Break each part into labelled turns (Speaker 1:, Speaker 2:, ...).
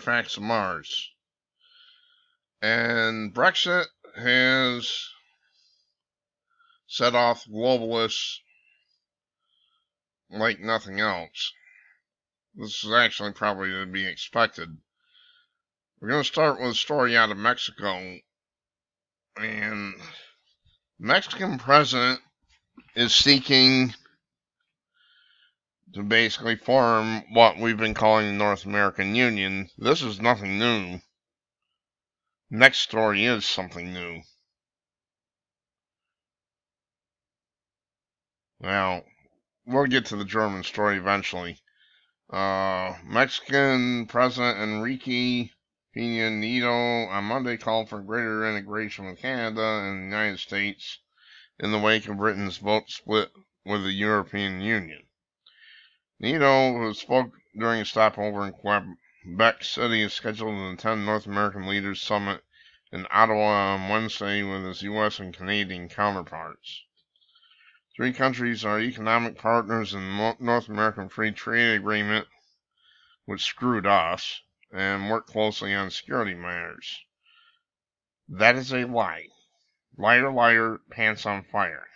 Speaker 1: Artifacts of Mars. And Brexit has set off globalists like nothing else. This is actually probably to be expected. We're going to start with a story out of Mexico. And Mexican president is seeking to basically form what we've been calling the North American Union. This is nothing new. Next story is something new. Now, we'll get to the German story eventually. Uh, Mexican President Enrique Pena Nieto on Monday called for greater integration with Canada and the United States in the wake of Britain's vote split with the European Union. Nieto, who uh, spoke during a stopover in Quebec City, is scheduled to attend North American Leaders Summit in Ottawa on Wednesday with his U.S. and Canadian counterparts. Three countries are economic partners in the North American Free Trade Agreement, which screwed us, and work closely on security matters. That is a lie. Liar, liar, pants on fire.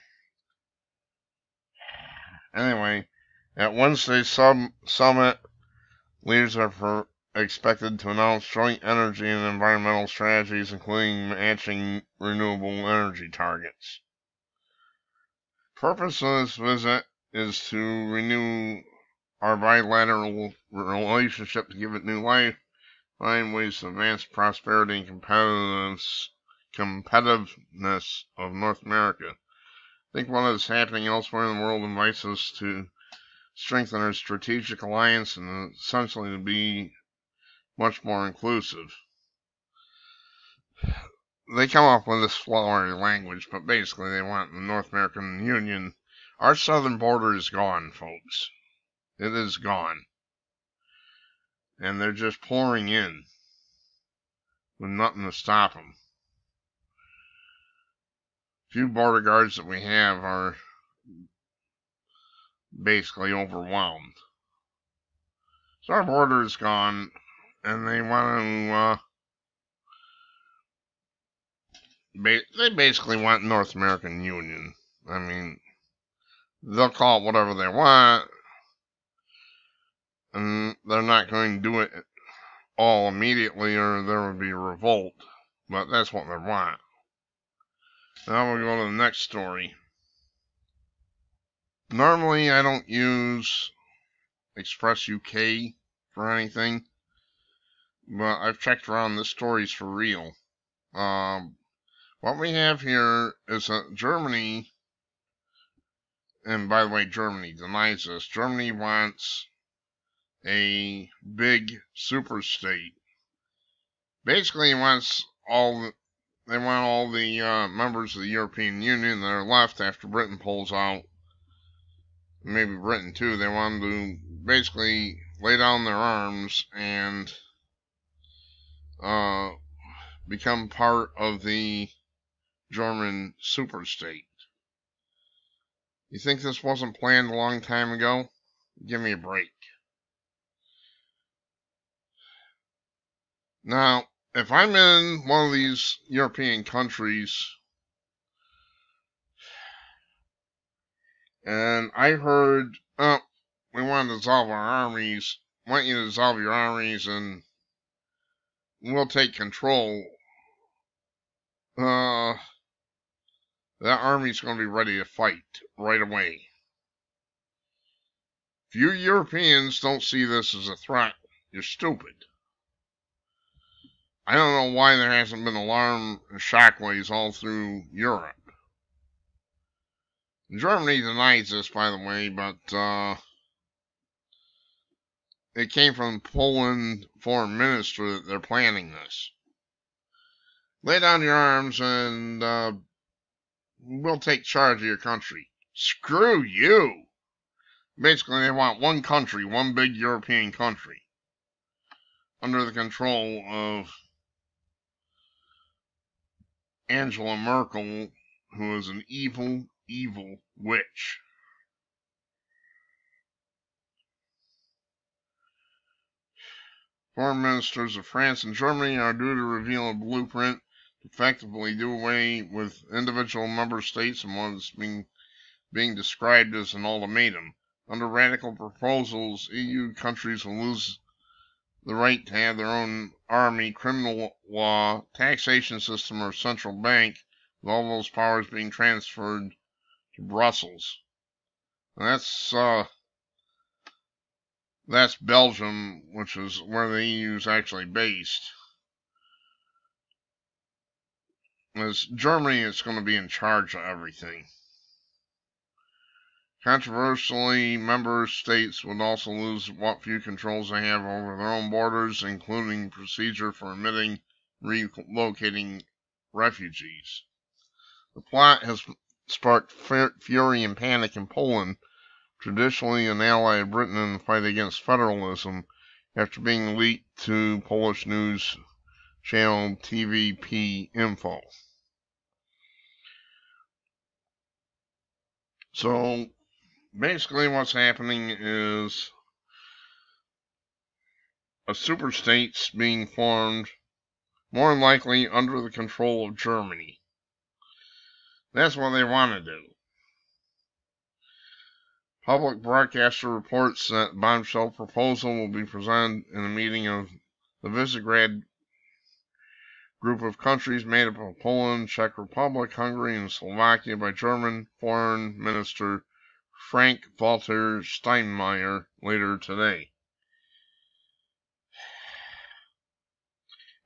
Speaker 1: Anyway, at Wednesday's sub- summit, leaders are for, expected to announce joint energy and environmental strategies, including matching renewable energy targets. Purpose of this visit is to renew our bilateral relationship to give it new life, find ways to advance prosperity and competitiveness, competitiveness of North America. I think what is happening elsewhere in the world invites us to strengthen our strategic alliance and essentially to be much more inclusive. They come up with this flowery language, but basically they want the North American Union. Our southern border is gone, folks. It is gone. And they're just pouring in with nothing to stop them. Few border guards that we have are basically overwhelmed. So our border is gone, and they want to, uh, ba- they basically want North American Union. I mean, they'll call it whatever they want, and they're not going to do it all immediately, or there would be revolt. But that's what they want. Now we'll go to the next story. Normally, I don't use Express UK for anything, but I've checked around. This story's for real. Um, what we have here is that Germany, and by the way, Germany denies this. Germany wants a big super state. Basically, wants all the, they want all the uh, members of the European Union that are left after Britain pulls out maybe Britain too, they wanted to basically lay down their arms and uh, become part of the German superstate. You think this wasn't planned a long time ago? Give me a break. Now, if I'm in one of these European countries And I heard, oh, we want to dissolve our armies. Want you to dissolve your armies and we'll take control. Uh, that army's going to be ready to fight right away. If you Europeans don't see this as a threat, you're stupid. I don't know why there hasn't been alarm and shockwaves all through Europe. Germany denies this, by the way, but uh, it came from Poland foreign minister that they're planning this. Lay down your arms and uh, we'll take charge of your country. Screw you! Basically, they want one country, one big European country, under the control of Angela Merkel, who is an evil, evil witch. Foreign ministers of France and Germany are due to reveal a blueprint to effectively do away with individual member states and what is being, being described as an ultimatum. Under radical proposals, EU countries will lose the right to have their own army, criminal law, taxation system, or central bank, with all those powers being transferred to Brussels. That's uh, that's Belgium, which is where the EU is actually based. As Germany is going to be in charge of everything. Controversially, member states would also lose what few controls they have over their own borders, including procedure for admitting relocating refugees. The plot has sparked fury and panic in Poland, traditionally an ally of Britain in the fight against federalism, after being leaked to Polish news channel TVP Info. So, basically what's happening is a super state's being formed, more likely under the control of Germany. That's what they want to do. Public broadcaster reports that bombshell proposal will be presented in a meeting of the Visegrad group of countries made up of Poland, Czech Republic, Hungary, and Slovakia by German Foreign Minister Frank Walter Steinmeier later today.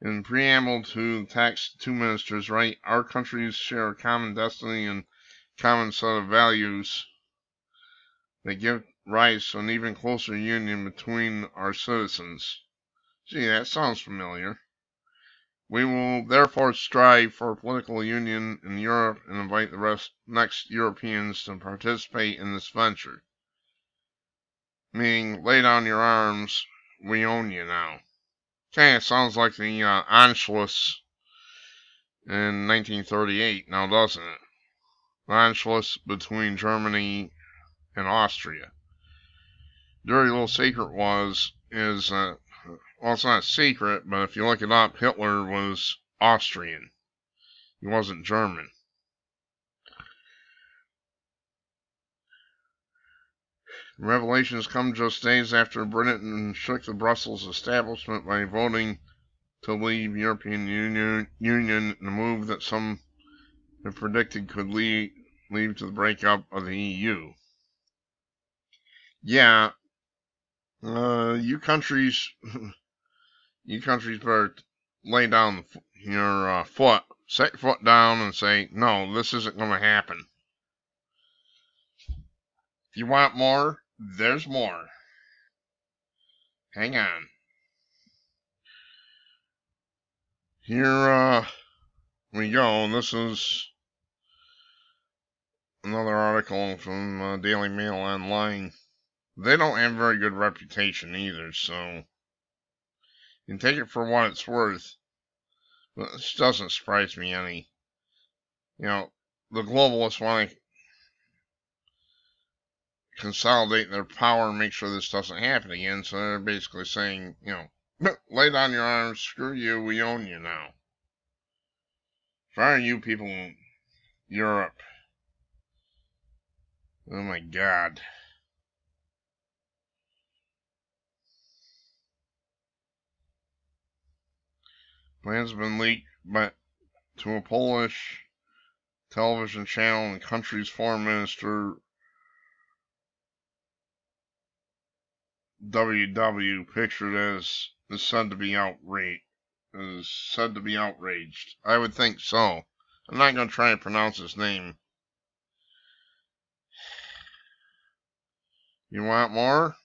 Speaker 1: In preamble to text, two ministers write, Our countries share a common destiny and common set of values that give rise to an even closer union between our citizens. Gee, that sounds familiar. We will therefore strive for political union in Europe and invite the rest next Europeans to participate in this venture. Meaning, lay down your arms, we own you now. Okay, it sounds like the uh, Anschluss in 1938, now doesn't it? The Anschluss between Germany and Austria. Dirty little secret was, is uh, well, it's not secret, but if you look it up, Hitler was Austrian. He wasn't German. Revelations come just days after Britain shook the Brussels establishment by voting to leave European Union, Union a move that some have predicted could lead, lead to the breakup of the EU. Yeah, uh, you countries you countries better lay down your uh, foot, set your foot down and say, no, this isn't going to happen. You want more, there's more. Hang on. Here uh, we go. This is another article from uh, Daily Mail Online. They don't have very good reputation either, so and take it for what it's worth. But this doesn't surprise me any. You know, the globalists want to consolidate their power and make sure this doesn't happen again. So they're basically saying, you know, lay down your arms, screw you, we own you now. Fire you people in Europe. Oh my god. Plans have been leaked by, to a Polish television channel and the country's foreign minister WW pictured as is said to be outraged uh, is said to be outraged. I would think so. I'm not going to try and pronounce his name. You want more?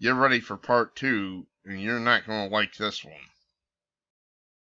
Speaker 1: Get ready for part two, and you're not going to like this one.